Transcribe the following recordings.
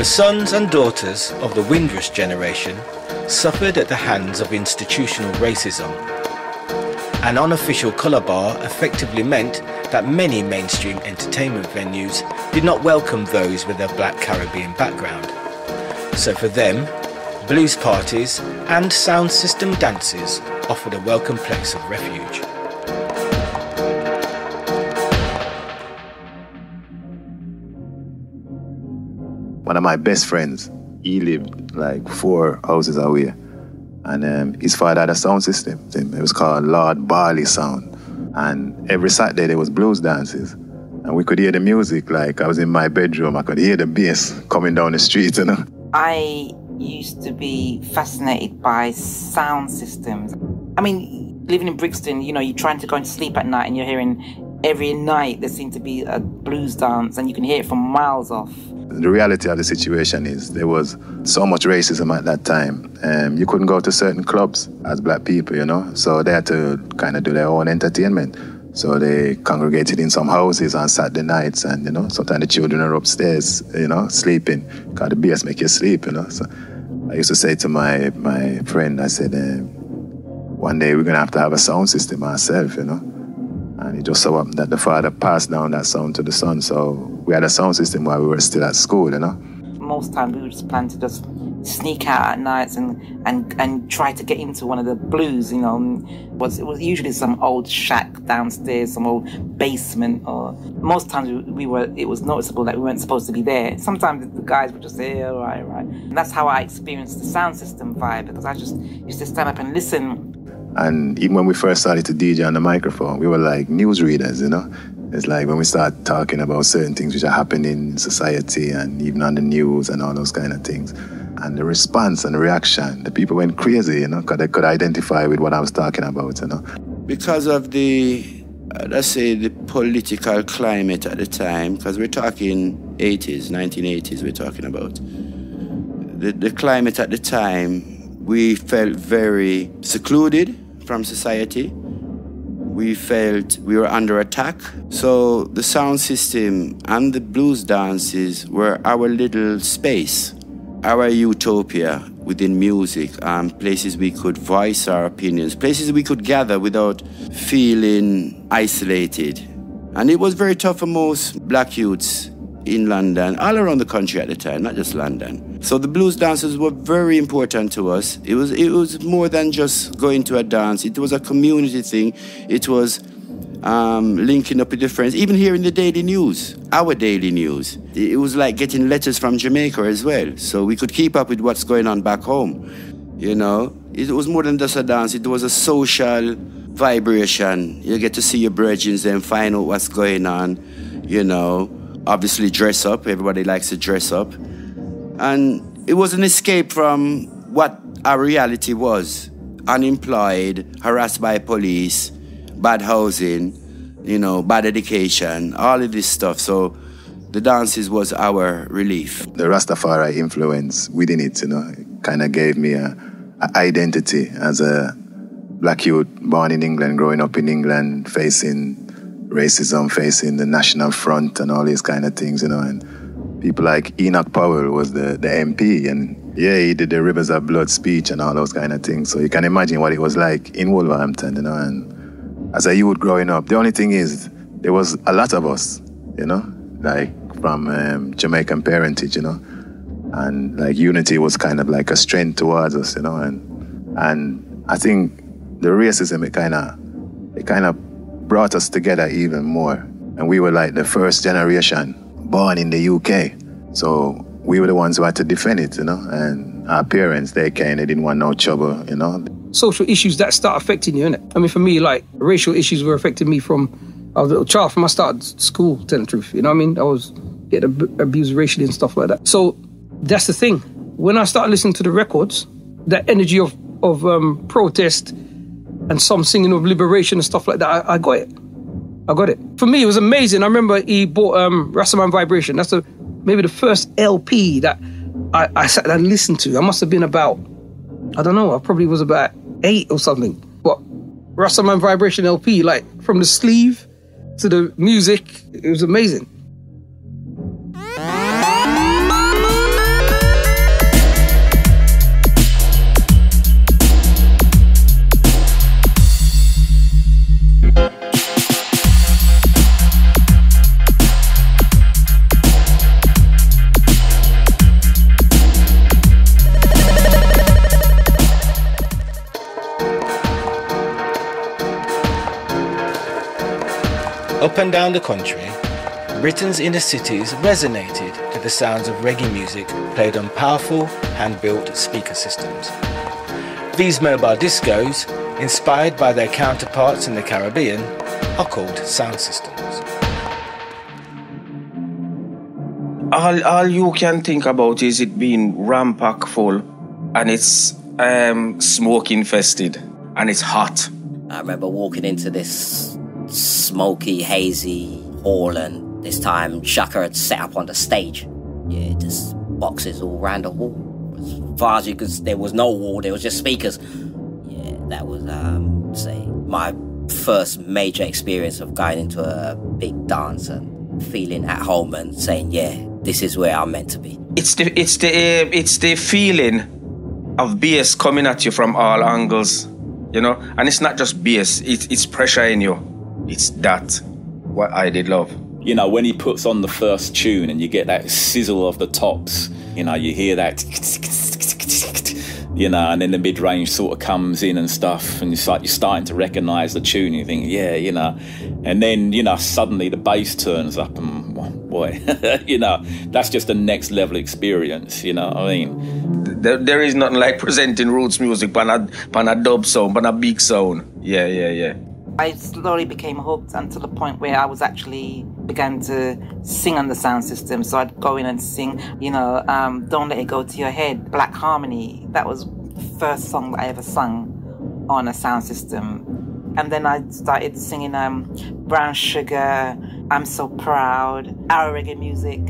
The sons and daughters of the Windrush generation suffered at the hands of institutional racism. An unofficial colour bar effectively meant that many mainstream entertainment venues did not welcome those with a black Caribbean background. So for them, blues parties and sound system dances offered a welcome place of refuge. One of my best friends, he lived like four houses away. And um, his father had a sound system. It was called Lord Barley Sound. And every Saturday there was blues dances. And we could hear the music. Like I was in my bedroom, I could hear the bass coming down the street, you know. I used to be fascinated by sound systems. I mean, living in Brixton, you know, you're trying to go and sleep at night and you're hearing every night there seemed to be a blues dance and you can hear it from miles off the reality of the situation is there was so much racism at that time. Um, you couldn't go to certain clubs as black people, you know, so they had to kind of do their own entertainment. So they congregated in some houses on Saturday nights, and you know, sometimes the children are upstairs, you know, sleeping. Cause the bass make you sleep, you know. So I used to say to my my friend, I said, uh, one day we're gonna have to have a sound system ourselves, you know. And it just so happened that the father passed down that sound to the son. So we had a sound system while we were still at school, you know. Most times we would just plan to just sneak out at nights and, and, and try to get into one of the blues, you know. It was, it was usually some old shack downstairs, some old basement, or most times we, we were, it was noticeable that we weren't supposed to be there. Sometimes the guys would just say, all right, right. And that's how I experienced the sound system vibe because I just used to stand up and listen and even when we first started to DJ on the microphone, we were like newsreaders, you know? It's like when we start talking about certain things which are happening in society and even on the news and all those kind of things. And the response and the reaction, the people went crazy, you know, because they could identify with what I was talking about, you know. Because of the, uh, let's say, the political climate at the time, because we're talking 80s, 1980s, we're talking about. The, the climate at the time we felt very secluded from society. We felt we were under attack. So the sound system and the blues dances were our little space, our utopia within music, and places we could voice our opinions, places we could gather without feeling isolated. And it was very tough for most black youths in London, all around the country at the time, not just London. So the blues dances were very important to us. It was it was more than just going to a dance. It was a community thing. It was um, linking up with the friends, even here in the daily news, our daily news. It was like getting letters from Jamaica as well, so we could keep up with what's going on back home. You know, it was more than just a dance. It was a social vibration. You get to see your brethren and find out what's going on. You know, obviously dress up. Everybody likes to dress up. And it was an escape from what our reality was unemployed, harassed by police, bad housing, you know, bad education, all of this stuff. So the dances was our relief. The Rastafari influence within it, you know, kind of gave me a, a, identity as a black youth born in England, growing up in England, facing racism facing the National Front and all these kind of things, you know. And people like Enoch Powell was the, the MP, and yeah, he did the Rivers of Blood speech and all those kind of things. So you can imagine what it was like in Wolverhampton, you know. And as a youth growing up, the only thing is there was a lot of us, you know, like from um, Jamaican parentage, you know. And like unity was kind of like a strength towards us, you know. And and I think the racism it kind of it kind of brought us together even more. And we were like the first generation born in the UK. So we were the ones who had to defend it, you know. And our parents, they came, they didn't want no trouble, you know. Social issues that start affecting you, innit? I mean, for me, like racial issues were affecting me from I was a little child from I started school, telling the truth. You know what I mean? I was getting abused racially and stuff like that. So that's the thing. When I started listening to the records, that energy of of um, protest and some singing of liberation and stuff like that. I, I, got it. I got it. For me, it was amazing. I remember he bought um, Rastaman Vibration. That's maybe the first LP that I, I sat and listened to. I must have been about, I don't know, I probably was about eight or something. But Rastaman Vibration LP, like from the sleeve to the music, it was amazing. Up and down the country, Britain's inner cities resonated to the sounds of reggae music played on powerful hand-built speaker systems. These mobile discos, inspired by their counterparts in the Caribbean, are called sound systems. all all you can think about is it being rampack full and it's um, smoke infested and it's hot. I remember walking into this smoky, hazy hall, and this time Shaka had set up on the stage. Yeah, just boxes all around the wall. As far as you could, there was no wall, there was just speakers. Yeah, that was, um, say, my first major experience of going into a big dance and feeling at home and saying, yeah, this is where I'm meant to be. It's the it's the uh, it's the feeling of BS coming at you from all angles, you know. And it's not just BS, it's it's pressure in you. It's that what I did love. You know, when he puts on the first tune and you get that sizzle of the tops, you know, you hear that, you know, and then the mid range sort of comes in and stuff, and it's like you're starting to recognize the tune. and You think, yeah, you know, and then you know, suddenly the bass turns up, and boy, you know, that's just a next level experience. You know, what I mean, There, there is nothing like presenting roots music on a, on a dub sound, on a big sound. Yeah, yeah, yeah. I slowly became hooked until the point where I was actually began to sing on the sound system. So I'd go in and sing, you know, um, "Don't Let It Go to Your Head," Black Harmony. That was the first song that I ever sung on a sound system. And then I started singing um, "Brown Sugar," "I'm So Proud," our reggae music.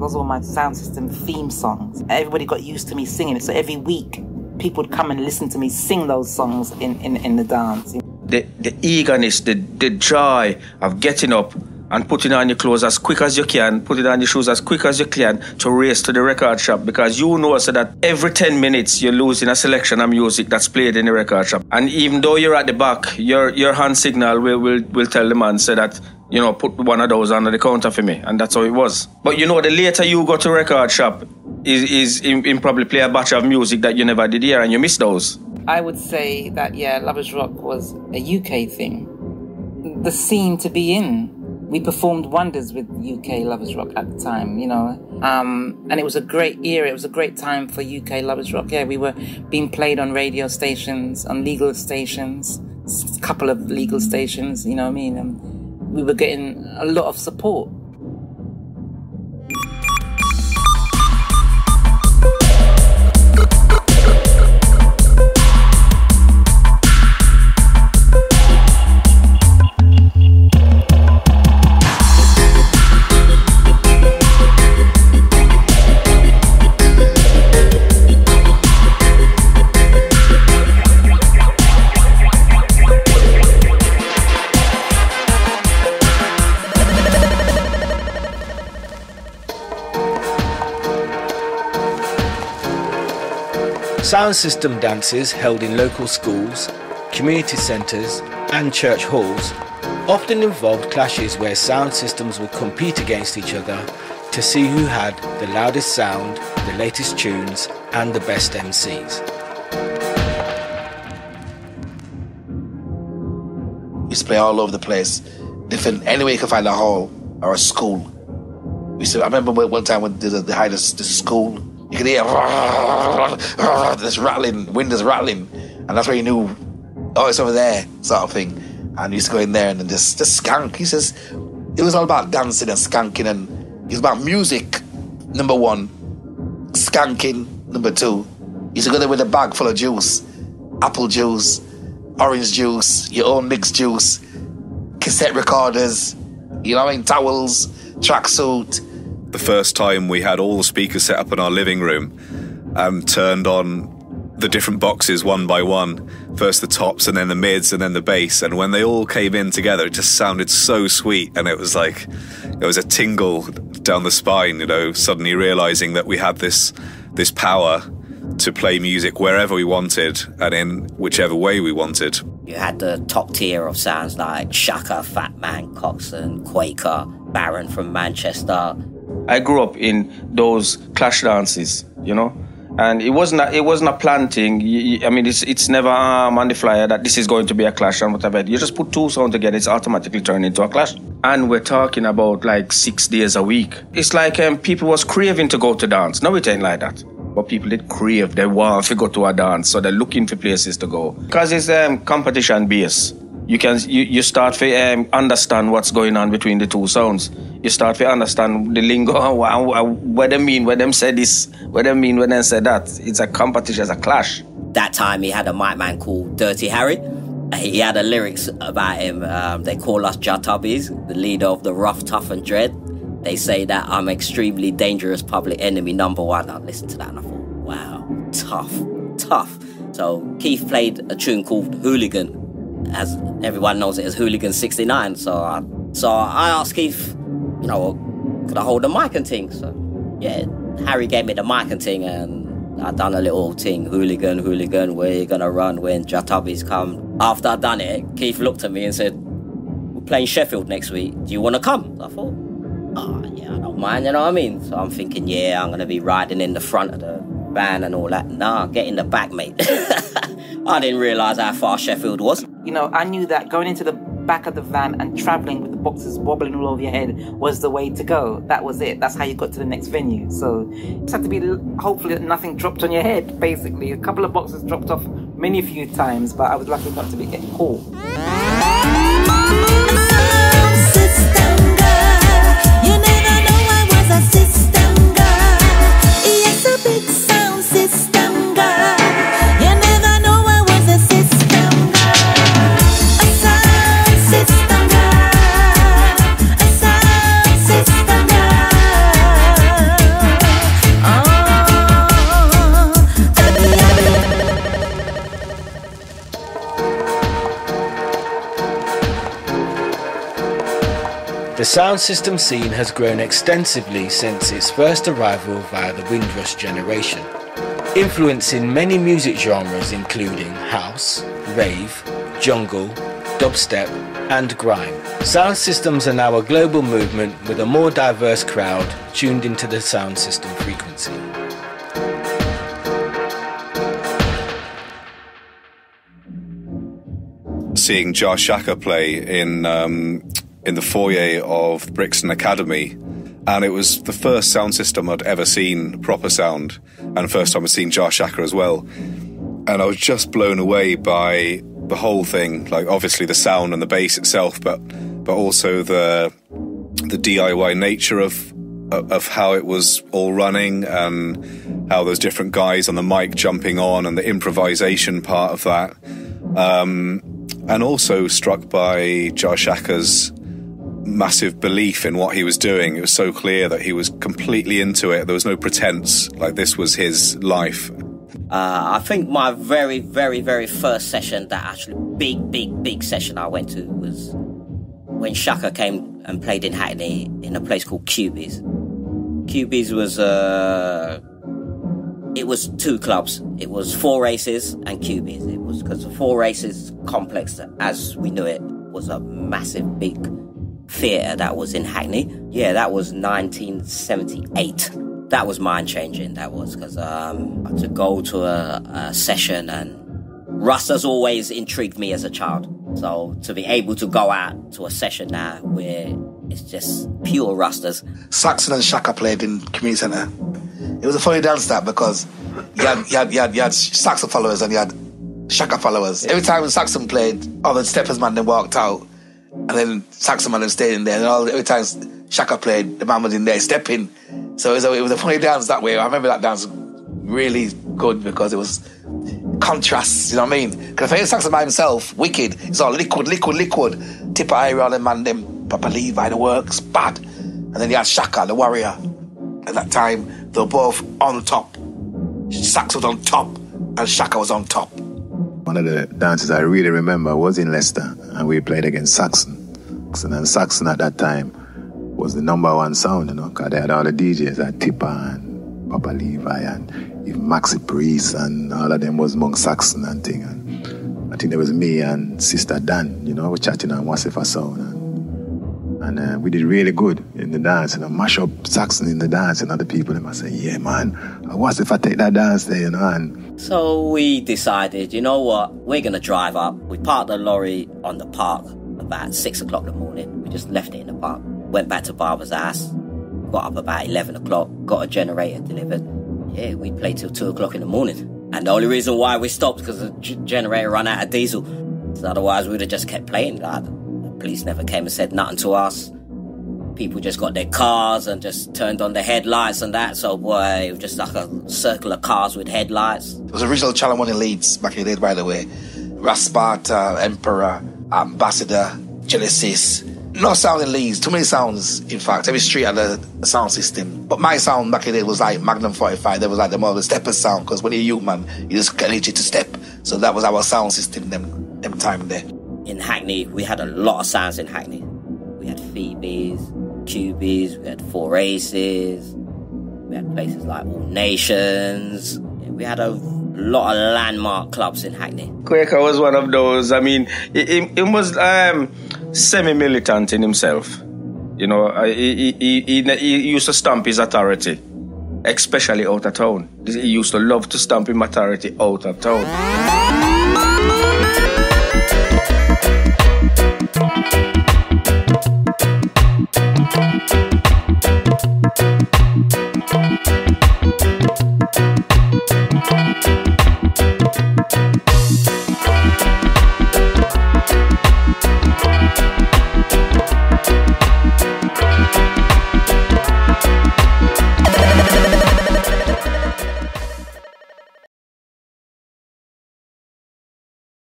Those were my sound system theme songs. Everybody got used to me singing it. So every week, people would come and listen to me sing those songs in, in, in the dance. The the eagerness, the the joy of getting up and putting on your clothes as quick as you can, putting on your shoes as quick as you can to race to the record shop because you know so that every 10 minutes you're losing a selection of music that's played in the record shop. And even though you're at the back, your your hand signal will will, will tell the man say that you know, put one of those under the counter for me, and that's how it was. But you know, the later you go to record shop, is is him, him probably play a batch of music that you never did hear, and you miss those. I would say that yeah, Lovers Rock was a UK thing. The scene to be in. We performed wonders with UK Lovers Rock at the time, you know, um, and it was a great era. It was a great time for UK Lovers Rock. Yeah, we were being played on radio stations, on legal stations, a couple of legal stations. You know what I mean? Um, we were getting a lot of support. Sound system dances held in local schools, community centres, and church halls often involved clashes where sound systems would compete against each other to see who had the loudest sound, the latest tunes, and the best MCs. used to play all over the place. Different, anywhere you could find a hall or a school. We used to, I remember one time when the, the highest the school, you could hear this rattling, windows rattling, and that's where you knew, oh, it's over there, sort of thing. And we used to go in there and then just, just skank. He says it was all about dancing and skanking, and it was about music, number one, skanking, number two. You used to go there with a bag full of juice, apple juice, orange juice, your own mixed juice, cassette recorders, you know what I mean, towels, tracksuit. The first time we had all the speakers set up in our living room and turned on the different boxes one by one. First the tops and then the mids and then the bass. And when they all came in together it just sounded so sweet. And it was like it was a tingle down the spine you know suddenly realizing that we had this this power to play music wherever we wanted and in whichever way we wanted. You had the top tier of sounds like Shaka, Fat Man, Coxsone, Quaker, Baron from Manchester. I grew up in those clash dances, you know, and it wasn't a, it wasn't a planting. I mean, it's it's never um, on the flyer that this is going to be a clash and whatever. You just put two sounds together, it's automatically turned into a clash. and we're talking about like six days a week. It's like um, people was craving to go to dance. No, it ain't like that. But people did crave, they want to go to a dance, so they're looking for places to go. Because it's um, competition based. You can you, you start to um, understand what's going on between the two sounds. You start to understand the lingo, what they mean when them say this, what they mean when they say that. It's a competition, it's a clash. That time he had a mic man called Dirty Harry. He had a lyrics about him. Um, they call us Jah Tubbys, the leader of the rough, tough, and dread. They say that I'm extremely dangerous public enemy number one. I listened to that and I thought, wow, tough, tough. So Keith played a tune called Hooligan, as everyone knows it as Hooligan 69. So I, so I asked Keith, you know, could I hold the mic and thing? So yeah, Harry gave me the mic and thing and I done a little thing, hooligan, hooligan, where you gonna run when Jah Tubbys come? After I done it, Keith looked at me and said, We're playing Sheffield next week. Do you wanna come? I thought, oh yeah, I don't mind, you know what I mean? So I'm thinking, yeah, I'm gonna be riding in the front of the van and all that. Nah, get in the back, mate. I didn't realise how far Sheffield was. You know, I knew that going into the back of the van and traveling with the boxes wobbling all over your head was the way to go. That was it. That's how you got to the next venue. So just had to be hopefully nothing dropped on your head. Basically, a couple of boxes dropped off many few times, but I was lucky not to be getting caught. Sound system scene has grown extensively since its first arrival via the Windrush generation, influencing many music genres including house, rave, jungle, dubstep, and grime. Sound systems are now a global movement with a more diverse crowd tuned into the sound system frequency. Seeing Jah Shaka play in um, in the foyer of Brixton Academy. And it was the first sound system I'd ever seen proper sound, and first time I'd seen Jah Shaka as well. And I was just blown away by the whole thing, like obviously the sound and the bass itself, but but also the the DIY nature of of how it was all running and how those different guys on the mic jumping on and the improvisation part of that. Um, and also struck by Jah Shaka's massive belief in what he was doing. It was so clear that he was completely into it. There was no pretense. Like this was his life. Uh, I think my very, very, very first session, that actually big, big, big session I went to was when Shaka came and played in Hackney in a place called Cubies. Cubies was uh, it was two clubs. It was Four Aces and Cubies. It was because the Four Aces complex, as we knew it, was a massive, big theatre that was in Hackney. Yeah, that was 1978. That was mind changing. That was because um, to go to a, a session and Rastas always intrigued me as a child. So to be able to go out to a session now where it's just pure Rastas. Saxon and Shaka played in Community Centre. It was a funny dance that because you had, you had, you had, you had Saxon followers and you had Shaka followers. Every time Saxon played, other steppers man then walked out and then Saxon man stayed in there. And all every time Shaka played, the man was in there stepping. So it was, a, it was a funny dance that way. I remember that dance really good because it was contrasts, you know what I mean? Because if I Saxon by himself, wicked, it's all liquid, liquid, liquid. Tippa Irie and man, them, Papa Levi, the works, bad. And then you had Shaka, the warrior. At that time, they were both on top. Sax was on top, and Shaka was on top. One of the dances I really remember was in Leicester, and we played against Saxon. And Saxon at that time was the number one sound, you know, because they had all the DJs like Tippa and Papa Levi and even Maxi Priest and all of them was among Saxon and thing. And I think there was me and Sister Dan, you know, we chatting on Wasifa Sound. And, and uh, we did really good in the dance, you know, mash up Saxon in the dance and other people, they must say, yeah, man, what if I take that dance there, you know, and so we decided, you know what, we're going to drive up. We parked the lorry on the park about six o'clock in the morning. We just left it in the park. Went back to Barber's house, got up about 11 o'clock, got a generator delivered. Yeah, we played till 2 o'clock in the morning. And the only reason why we stopped because the generator ran out of diesel. So otherwise, we'd have just kept playing. Like, police never came and said nothing to us. People just got their cars and just turned on the headlights and that. So, boy, it was just like a circle of cars with headlights. It was original Channel 1 in Leeds back in the day, by the way. Rasparta, Emperor, Ambassador, Genesis. No sound in Leeds, too many sounds, in fact. Every street had a, a sound system. But my sound back in the day was like Magnum 45. There was like the more of stepper sound, because when you're a youth, man, you just get to step. So that was our sound system them, them time there. In Hackney, we had a lot of sounds in Hackney. We had Phoebe's, Cubies, we had Four Aces, we had places like All Nations. We had a lot of landmark clubs in Hackney. Quaker was one of those. I mean, he, he, was um, semi-militant in himself. You know, he, he, he, he used to stamp his authority, especially out of town. He used to love to stamp his authority out of town.